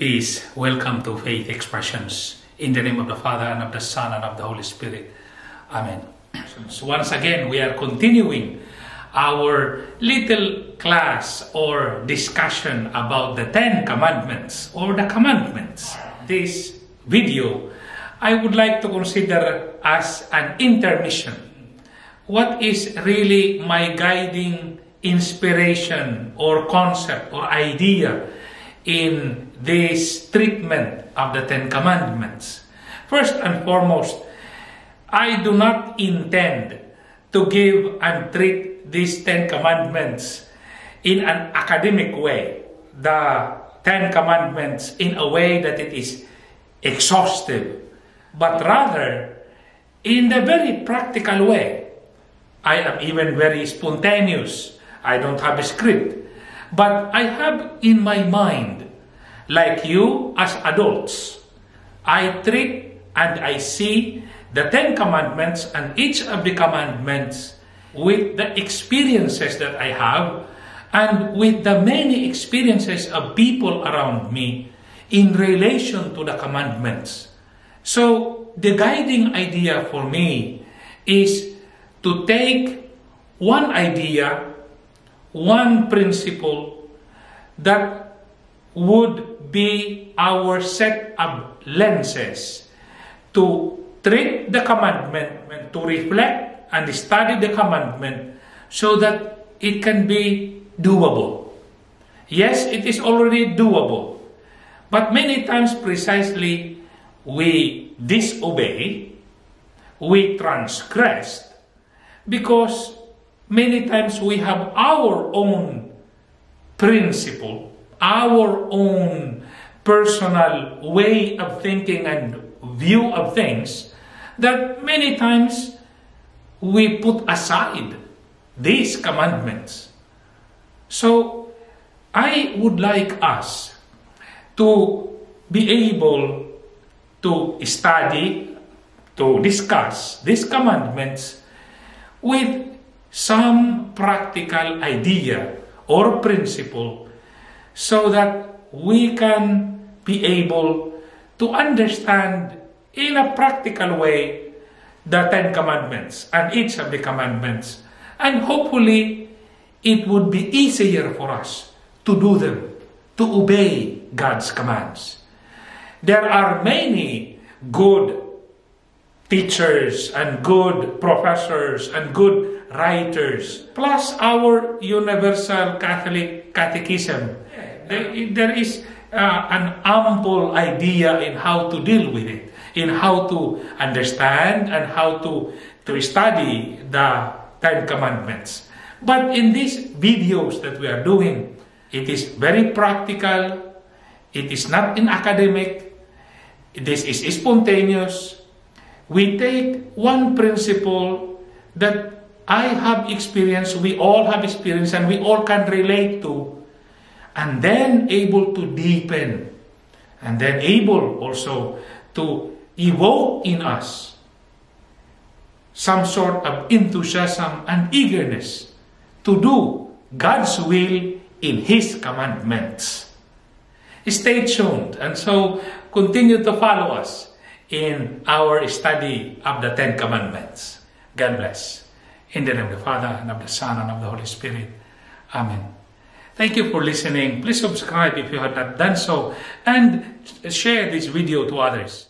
Peace. Welcome to Faith Expressions. In the name of the Father, and of the Son, and of the Holy Spirit. Amen. So once again, we are continuing our little class or discussion about the Ten Commandments or the Commandments. This video, I would like to consider as an intermission. What is really my guiding inspiration or concept or idea in this treatment of the Ten Commandments? First and foremost, I do not intend to give and treat these Ten Commandments in an academic way, the Ten Commandments in a way that it is exhaustive, but rather in the very practical way. I am even very spontaneous. I don't have a script. But I have in my mind, like you as adults, I treat and I see the Ten Commandments and each of the commandments with the experiences that I have and with the many experiences of people around me in relation to the commandments. So, the guiding idea for me is to take one idea, one principle that would be our set of lenses to treat the commandment, to reflect and study the commandment so that it can be doable. Yes, it is already doable. But many times precisely we disobey, we transgress, because many times we have our own principle, our own personal way of thinking and view of things that many times we put aside these commandments. So, I would like us to be able to study, to discuss these commandments with some practical idea or principle so that we can be able to understand in a practical way the Ten Commandments and each of the commandments. And hopefully, it would be easier for us to do them, to obey God's commands. There are many good teachers and good professors and good writers, plus our Universal Catholic Catechism. There is uh, an ample idea in how to deal with it in how to understand and how to, to study the Ten Commandments. But in these videos that we are doing, it is very practical, it is not in academic, this is spontaneous. We take one principle that I have experienced, we all have experienced, and we all can relate to, and then able to deepen, and then able also to evoke in us some sort of enthusiasm and eagerness to do God's will in His commandments. Stay tuned and so continue to follow us in our study of the Ten Commandments. God bless. In the name of the Father, and of the Son, and of the Holy Spirit. Amen. Thank you for listening. Please subscribe if you have not done so and share this video to others.